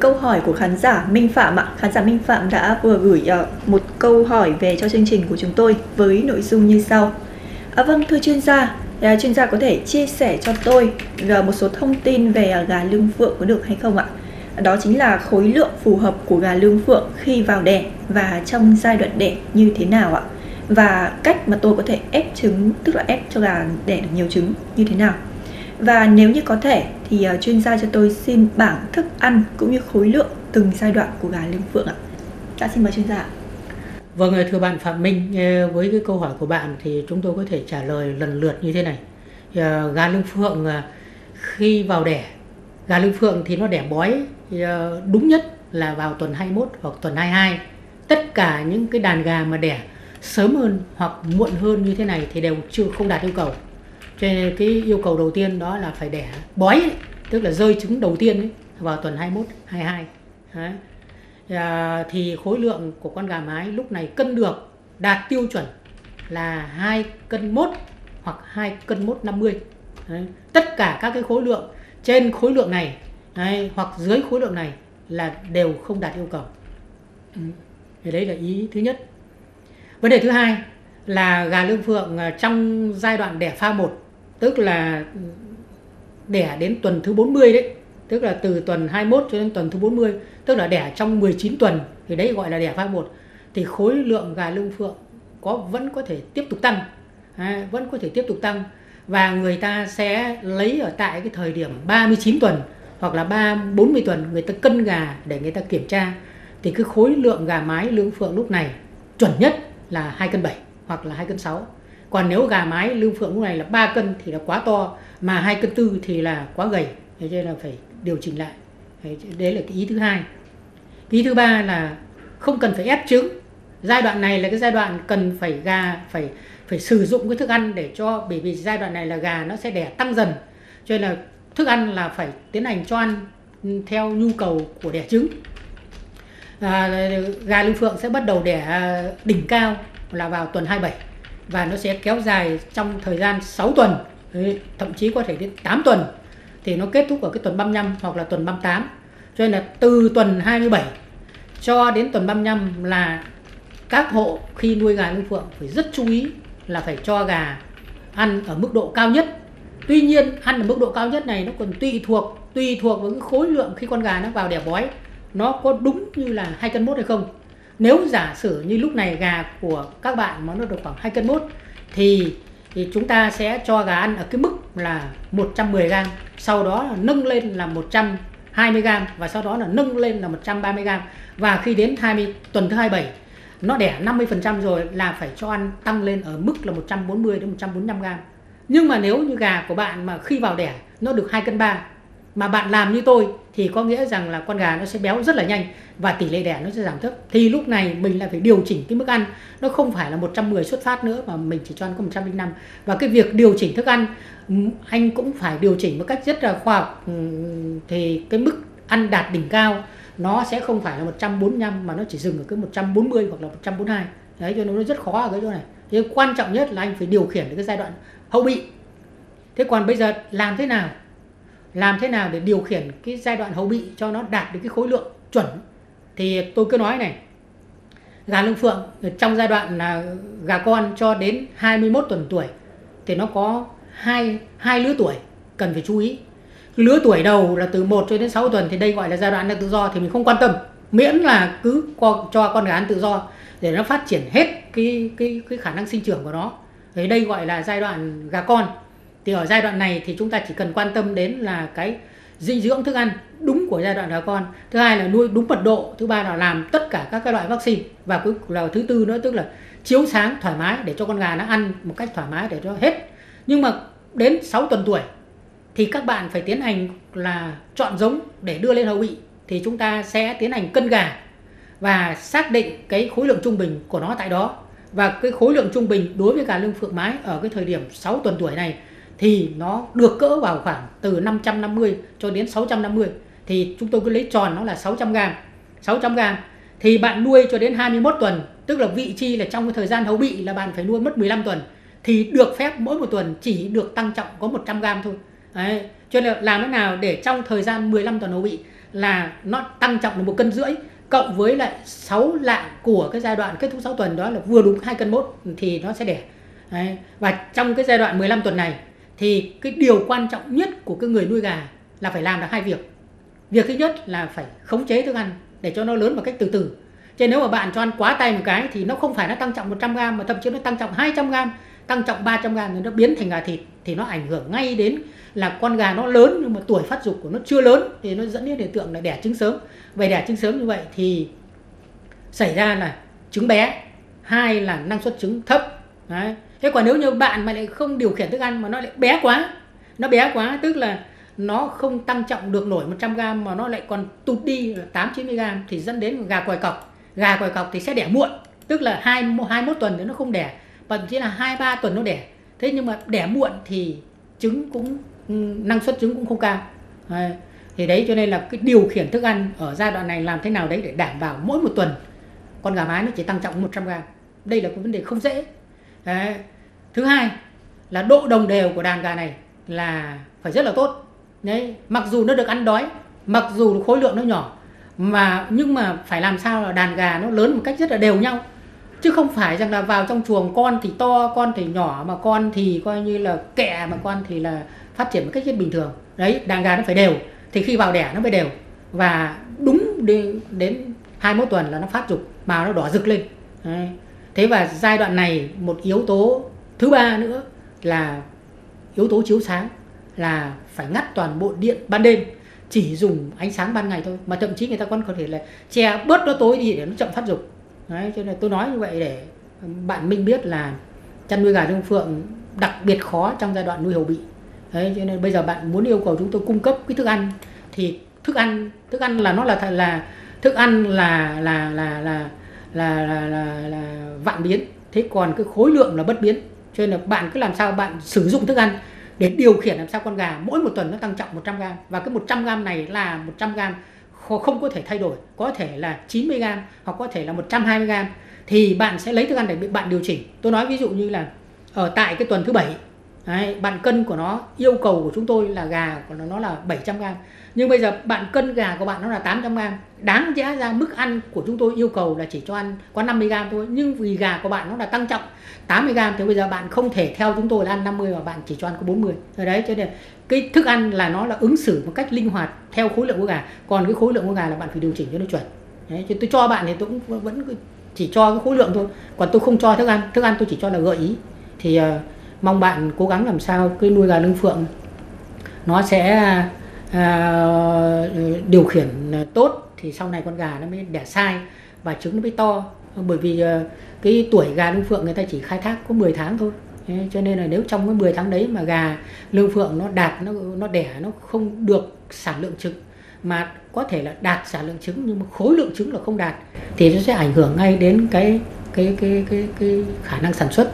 Câu hỏi của khán giả Minh Phạm ạ. Khán giả Minh Phạm đã vừa gửi ờ, một câu hỏi về cho chương trình của chúng tôi với nội dung như sau. À, vâng, thưa chuyên gia, à, chuyên gia có thể chia sẻ cho tôi ờ, một số thông tin về ờ, gà lương phượng có được hay không ạ? Đó chính là khối lượng phù hợp của gà lương phượng khi vào đẻ và trong giai đoạn đẻ như thế nào ạ? Và cách mà tôi có thể ép trứng, tức là ép cho gà đẻ được nhiều trứng như thế nào? Và nếu như có thể thì uh, chuyên gia cho tôi xin bảng thức ăn cũng như khối lượng từng giai đoạn của gà lương phượng ạ. Dạ xin mời chuyên gia. Vâng, ờ, thưa bạn Phạm Minh, ờ, với cái câu hỏi của bạn thì chúng tôi có thể trả lời lần lượt như thế này. Gà lương phượng khi vào đẻ, gà lương phượng thì nó đẻ bói đúng nhất là vào tuần 21 hoặc tuần 22. Tất cả những cái đàn gà mà đẻ sớm hơn hoặc muộn hơn như thế này thì đều chưa không đạt yêu cầu cho nên cái yêu cầu đầu tiên đó là phải đẻ bói ấy, tức là rơi trứng đầu tiên ấy, vào tuần 21 22 Đấy. À, thì khối lượng của con gà mái lúc này cân được đạt tiêu chuẩn là 2 cân 1 hoặc 2 cân mốt 50 đấy. tất cả các cái khối lượng trên khối lượng này đấy, hoặc dưới khối lượng này là đều không đạt yêu cầu ừ. thì đấy là ý thứ nhất vấn đề thứ hai là gà lương phượng à, trong giai đoạn đẻ pha 1 tức là đẻ đến tuần thứ 40 đấy. Tức là từ tuần 21 cho đến tuần thứ 40 tức là đẻ trong 19 tuần thì đấy gọi là đẻ phase 1 thì khối lượng gà lương phượng có vẫn có thể tiếp tục tăng. À, vẫn có thể tiếp tục tăng. Và người ta sẽ lấy ở tại cái thời điểm 39 tuần hoặc là 3 40 tuần người ta cân gà để người ta kiểm tra. Thì cái khối lượng gà mái lương phượng lúc này chuẩn nhất là 2 cân 7 hoặc là 2 cân 6 còn nếu gà mái lưu phượng lúc này là 3 cân thì là quá to mà hai cân tư thì là quá gầy. Thế nên là phải điều chỉnh lại. Đấy là cái ý thứ hai. Ý thứ ba là không cần phải ép trứng. Giai đoạn này là cái giai đoạn cần phải gà phải phải sử dụng cái thức ăn để cho bởi vì giai đoạn này là gà nó sẽ đẻ tăng dần. Cho nên là thức ăn là phải tiến hành cho ăn theo nhu cầu của đẻ trứng. À, gà lưu phượng sẽ bắt đầu đẻ à, đỉnh cao là vào tuần 27 và nó sẽ kéo dài trong thời gian 6 tuần ừ, thậm chí có thể đến 8 tuần. Thì nó kết thúc ở cái tuần 35 hoặc là tuần 38 cho nên là từ tuần 27 cho đến tuần 35 là các hộ khi nuôi gà lương phượng phải rất chú ý là phải cho gà ăn ở mức độ cao nhất. Tuy nhiên, ăn ở mức độ cao nhất này nó còn tùy thuộc tùy thuộc vào cái khối lượng khi con gà nó vào đẻ bói, nó có đúng như là hai cân mốt hay không nếu giả sử như lúc này gà của các bạn mà nó được khoảng 2 cân mốt, thì thì chúng ta sẽ cho gà ăn ở cái mức là 110 gram, sau đó là nâng lên là 120 gram và sau đó là nâng lên là 130 gram. Và khi đến 20 tuần thứ 27 nó đẻ 50% rồi là phải cho ăn tăng lên ở mức là 140 đến 145 gram. Nhưng mà nếu như gà của bạn mà khi vào đẻ, nó được 2 cân 3 mà bạn làm như tôi thì có nghĩa rằng là con gà nó sẽ béo rất là nhanh và tỷ lệ đẻ nó sẽ giảm thấp. Thì lúc này mình lại phải điều chỉnh cái mức ăn. Nó không phải là 110 xuất phát nữa mà mình chỉ cho ăn có 105 và cái việc điều chỉnh thức ăn ừ, anh cũng phải điều chỉnh một cách rất là khoa học. Ừ, thì cái mức ăn đạt đỉnh cao nó sẽ không phải là 145 mà nó chỉ dừng ở cái 140 hoặc là 142 đấy, cho nên nó rất khó ở cái chỗ này. Thế quan trọng nhất là anh phải điều khiển được cái giai đoạn hậu bị. Thế còn bây giờ làm thế nào? Làm thế nào để điều khiển cái giai đoạn hậu bị cho nó đạt được cái khối lượng chuẩn? Thì tôi cứ nói này, gà lương phượng trong giai đoạn là gà con cho đến 21 tuần tuổi thì nó có hai hai lứa tuổi cần phải chú ý. Lứa tuổi đầu là từ 1 cho đến 6 tuần thì đây gọi là giai đoạn ăn tự do thì mình không quan tâm, miễn là cứ cho con gà ăn tự do để nó phát triển hết cái cái cái khả năng sinh trưởng của nó. Thì đây gọi là giai đoạn gà con thì ở giai đoạn này thì chúng ta chỉ cần quan tâm đến là cái dinh dưỡng thức ăn đúng của giai đoạn gà con. Thứ hai là nuôi đúng mật độ, thứ ba là làm tất cả các cái loại vaccine. Và cuối là thứ tư nữa, tức là chiếu sáng thoải mái để cho con gà nó ăn một cách thoải mái để cho hết. Nhưng mà đến 6 tuần tuổi thì các bạn phải tiến hành là chọn giống để đưa lên hậu bị thì chúng ta sẽ tiến hành cân gà và xác định cái khối lượng trung bình của nó tại đó. Và cái khối lượng trung bình đối với gà lương phượng mái ở cái thời điểm 6 tuần tuổi này thì nó được cỡ vào khoảng từ 550 cho đến 650 thì chúng tôi cứ lấy tròn nó là 600 g 600 g thì bạn nuôi cho đến 21 tuần, tức là vị chi là trong cái thời gian hậu bị là bạn phải nuôi mất 15 tuần thì được phép mỗi một tuần chỉ được tăng trọng có 100 g thôi Đấy. cho nên làm thế nào để trong thời gian 15 tuần hậu bị là nó tăng trọng là một cân rưỡi, cộng với lại 6 lạng của cái giai đoạn kết thúc 6 tuần đó là vừa đúng 2 cân mốt thì nó sẽ đẻ. Đấy. Và trong cái giai đoạn 15 tuần này thì cái điều quan trọng nhất của cái người nuôi gà là phải làm được hai việc. Việc thứ nhất là phải khống chế thức ăn để cho nó lớn một cách từ từ. Chứ nếu mà bạn cho ăn quá tay một cái thì nó không phải nó tăng trọng 100 gram mà thậm chí nó tăng trọng 200 gram tăng trọng 300 gram thì nó biến thành gà thịt thì nó ảnh hưởng ngay đến là con gà nó lớn nhưng mà tuổi phát dục của nó chưa lớn thì nó dẫn đến hiện tượng là đẻ trứng sớm. Vậy đẻ trứng sớm như vậy thì xảy ra là trứng bé, hai là năng suất trứng thấp. Đấy. Thế còn nếu như bạn mà lại không điều khiển thức ăn mà nó lại bé quá, nó bé quá tức là nó không tăng trọng được nổi 100 g mà nó lại còn tụt đi 8 90 g thì dẫn đến gà quài cọc. Gà quài cọc thì sẽ đẻ muộn, tức là 2 21 tuần nữa nó không đẻ, và chỉ là 2 3 tuần nó đẻ. Thế nhưng mà đẻ muộn thì trứng cũng ừ, năng suất trứng cũng không cao. Đấy. Thì đấy cho nên là cái điều khiển thức ăn ở giai đoạn này làm thế nào đấy để đảm bảo mỗi một tuần con gà mái nó chỉ tăng trọng 100 g. Đây là cái vấn đề không dễ. Đấy. Thứ hai là độ đồng đều của đàn gà này là phải rất là tốt. Đấy mặc dù nó được ăn đói mặc dù khối lượng nó nhỏ mà nhưng mà phải làm sao là đàn gà nó lớn một cách rất là đều nhau. Chứ không phải rằng là vào trong chuồng con thì to con thì nhỏ mà con thì coi như là kẹ mà con thì là phát triển một cách rất bình thường. Đấy đàn gà nó phải đều. Thì khi vào đẻ nó mới đều. Và đúng đến, đến 21 tuần là nó phát dục màu nó đỏ rực lên. Đấy. thế và giai đoạn này một yếu tố thứ ba nữa là yếu tố chiếu sáng là phải ngắt toàn bộ điện ban đêm chỉ dùng ánh sáng ban ngày thôi. Mà thậm chí người ta còn có thể là che bớt nó tối đi để nó chậm phát dục. Đấy cho nên tôi nói như vậy để bạn minh biết là chăn nuôi gà đông phượng đặc biệt khó trong giai đoạn nuôi hầu bị. Đấy cho nên bây giờ bạn muốn yêu cầu chúng tôi cung cấp cái thức ăn thì thức ăn thức ăn là nó là là thức ăn là là là là là là, là, là vạn biến. Thế còn cái khối lượng là bất biến cho nên là bạn cứ làm sao bạn sử dụng thức ăn để điều khiển làm sao con gà mỗi một tuần nó tăng trọng 100 gram và cái 100 gram này là 100 gram không có thể thay đổi. Có thể là 90 gram hoặc có thể là 120 gram thì bạn sẽ lấy thức ăn để bạn điều chỉnh. Tôi nói ví dụ như là ở tại cái tuần thứ bảy Đấy, bạn cân của nó yêu cầu của chúng tôi là gà của nó là 700 gram. Nhưng bây giờ bạn cân gà của bạn nó là 800 gram. Đáng giá ra mức ăn của chúng tôi yêu cầu là chỉ cho ăn có 50 gram thôi. Nhưng vì gà của bạn nó là tăng trọng 80 gram thì bây giờ bạn không thể theo chúng tôi là ăn 50 mà bạn chỉ cho ăn có 40 rồi đấy cho nên cái thức ăn là nó là ứng xử một cách linh hoạt theo khối lượng của gà. Còn cái khối lượng của gà là bạn phải điều chỉnh cho nó chuẩn. Đấy chứ tôi cho bạn thì tôi cũng vẫn chỉ cho cái khối lượng thôi. Còn tôi không cho thức ăn thức ăn tôi chỉ cho là gợi ý. Thì uh, mong bạn cố gắng làm sao cái nuôi gà lương phượng. Nó sẽ à, điều khiển tốt thì sau này con gà nó mới đẻ sai và trứng nó mới to. Bởi vì à, cái tuổi gà lương phượng người ta chỉ khai thác có 10 tháng thôi. Cho nên là nếu trong cái 10 tháng đấy mà gà lương phượng nó đạt nó nó đẻ nó không được sản lượng trứng mà có thể là đạt sản lượng trứng nhưng mà khối lượng trứng là không đạt thì nó sẽ ảnh hưởng ngay đến cái cái cái cái cái khả năng sản xuất.